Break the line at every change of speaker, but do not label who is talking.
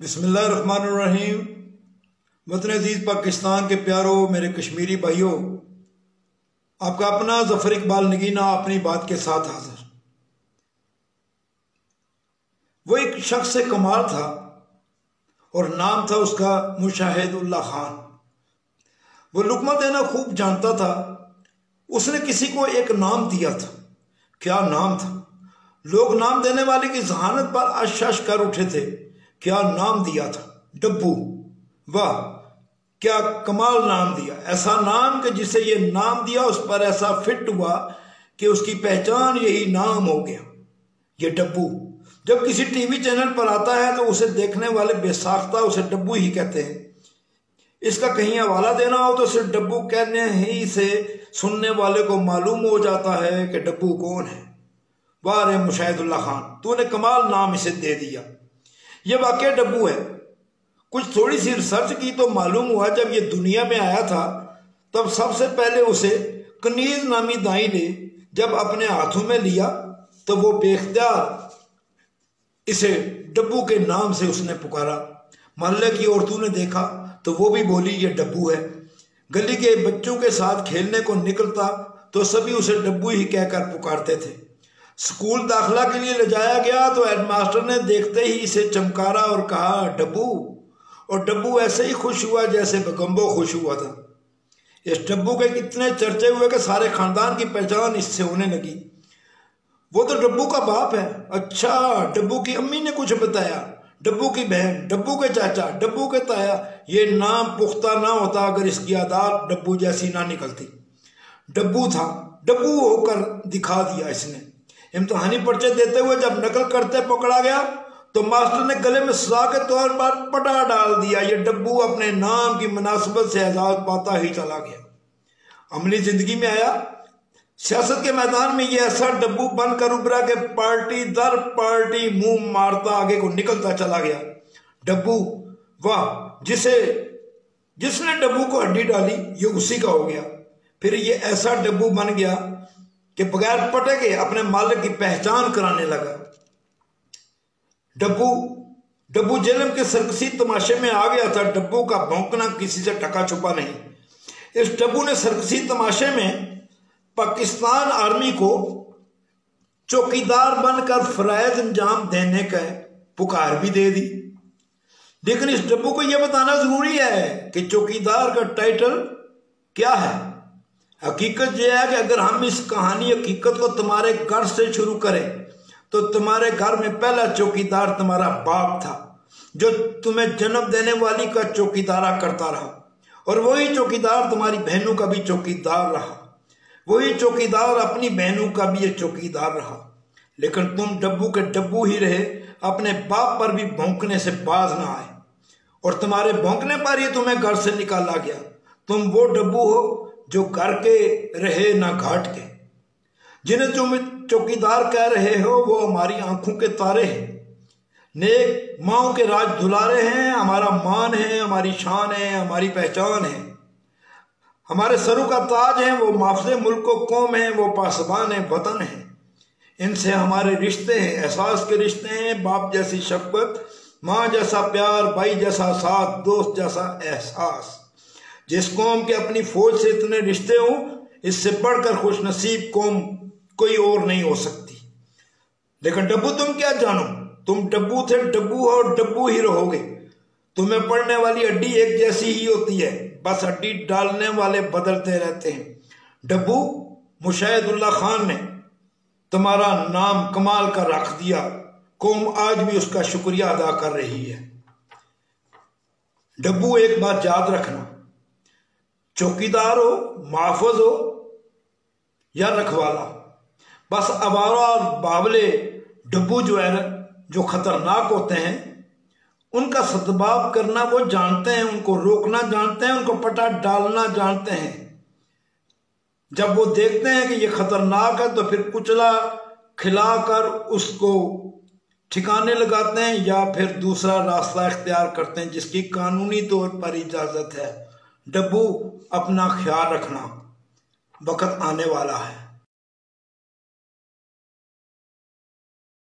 बिस्मिल्लाहिर्रहमानिर्रहीम। वतन अज़ीज़ पाकिस्तान के प्यारो, मेरे कश्मीरी भाइयों, आपका अपना ज़फ़र इकबाल नगीना अपनी बात के साथ हाजिर। वो एक शख्स से कमाल था और नाम था उसका मुशाहिदुल्ला खान। वो लुकमा देना खूब जानता था। उसने किसी को एक नाम दिया था। क्या नाम था? लोग नाम देने वाले की जहानत पर अश कर उठे थे। क्या नाम दिया था? डब्बू। वाह, क्या कमाल नाम दिया। ऐसा नाम कि जिसे ये नाम दिया, उस पर ऐसा फिट हुआ कि उसकी पहचान यही नाम हो गया। ये डब्बू। जब किसी टीवी चैनल पर आता है तो उसे देखने वाले बेसाख्ता उसे डब्बू ही कहते हैं। इसका कहीं हवाला देना हो तो सिर्फ़ डब्बू कहने ही से सुनने वाले को मालूम हो जाता है कि डब्बू कौन है। वाह मुशाहिदुल्ला खान, तूने कमाल नाम इसे दे दिया। ये वाक्य डब्बू है। कुछ थोड़ी सी रिसर्च की तो मालूम हुआ, जब ये दुनिया में आया था, तब सबसे पहले उसे कनीज नामी दाई ने जब अपने हाथों में लिया तो वो बेख्तियार इसे डब्बू के नाम से उसने पुकारा। मोहल्ले की औरतों ने देखा तो वो भी बोली, ये डब्बू है। गली के बच्चों के साथ खेलने को निकलता तो सभी उसे डब्बू ही कहकर पुकारते थे। स्कूल दाखिला के लिए ले जाया गया तो हेडमास्टर ने देखते ही इसे चमकारा और कहा, डब्बू। और डब्बू ऐसे ही खुश हुआ जैसे बगम्बो खुश हुआ था। इस डब्बू के कितने चर्चे हुए कि सारे खानदान की पहचान इससे होने लगी। वो तो डब्बू का बाप है। अच्छा डब्बू की अम्मी ने कुछ बताया। डब्बू की बहन, डब्बू के चाचा, डब्बू के ताया, ये नाम पुख्ता ना होता अगर इसकी आदात डब्बू जैसी ना निकलती। डब्बू था। डब्बू होकर दिखा दिया इसने। इम्तहानी पर्चे देते हुए जब नकल करते पकड़ा गया तो मास्टर ने गले में सजा के तौर पर पटा डाल दिया। ये डब्बू अपने नाम की मुनासिबत से आज़ाद पाता ही चला गया। अमली ज़िंदगी में आया। सियासत के मैदान में ये ऐसा डब्बू बनकर उभरा के पार्टी दर पार्टी मुँह मारता आगे को निकलता चला गया। डब्बू, वाह, जिसे, जिसने डब्बू को हड्डी डाली, ये उसी का हो गया। फिर ये ऐसा डब्बू बन गया कि बगैर पटे के अपने मालिक की पहचान कराने लगा। डब्बू डब्बू जेलम के सरकसी तमाशे में आ गया था। डब्बू का भौंकना किसी से टका छुपा नहीं। इस डब्बू ने सरकसी तमाशे में पाकिस्तान आर्मी को चौकीदार बनकर फरायद अंजाम देने का पुकार भी दे दी। लेकिन इस डब्बू को यह बताना ज़रूरी है कि चौकीदार का टाइटल क्या है? हकीकत यह है कि अगर हम इस कहानी हकीकत को तुम्हारे घर से शुरू करें तो तुम्हारे घर में पहला चौकीदार तुम्हारा बाप था, जो तुम्हें जन्म देने वाली का चौकीदारा करता रहा। और वही चौकीदार तुम्हारी बहनों का भी चौकीदार रहा। वही चौकीदार अपनी बहनों का भी एक चौकीदार रहा। लेकिन तुम डब्बू के डब्बू ही रहे, अपने बाप पर भी भौंकने से बाज ना आए। और तुम्हारे भौंकने पर ही तुम्हें घर से निकाला गया। तुम वो डब्बू हो जो घर के रहे ना घाट के। जिन्हें तुम चौकीदार कह रहे हो, वो हमारी आँखों के तारे हैं। नेक माओ के राज दुलारे हैं, हमारा मान है, हमारी शान है, हमारी पहचान है। हमारे सरू का ताज है, वो माफज मुल्क कौम है, वो पासबान है, वतन है। इनसे हमारे रिश्ते हैं, एहसास के रिश्ते हैं, बाप जैसी शफकत, माँ जैसा प्यार, भाई जैसा साथ, दोस्त जैसा एहसास। जिस कौम के अपनी फौज से इतने रिश्ते हों, इससे बढ़कर खुश नसीब कौम कोई और नहीं हो सकती। लेकिन डब्बू तुम क्या जानो? तुम डब्बू थे, डब्बू और डब्बू ही रहोगे। तुम्हें पड़ने वाली हड्डी एक जैसी ही होती है। बस हड्डी डालने वाले बदलते रहते हैं। डब्बू मुशाहिदुल्ला खान ने तुम्हारा नाम कमाल का रख दिया। कौम आज भी उसका शुक्रिया अदा कर रही है। डब्बू एक बात याद रखना। चौकीदार हो महफज हो, या रखवाला। बस अबारा और बावले डब्बू जो है जो खतरनाक होते हैं, उनका सदभाव करना, वो जानते हैं, उनको रोकना जानते हैं, उनको पटा डालना जानते हैं। जब वो देखते हैं कि ये खतरनाक है तो फिर कुचला खिलाकर उसको ठिकाने लगाते हैं या फिर दूसरा रास्ता इख्तियार करते हैं, जिसकी कानूनी तौर पर इजाज़त है। डब्बू अपना ख्याल रखना वक़्त आने वाला है।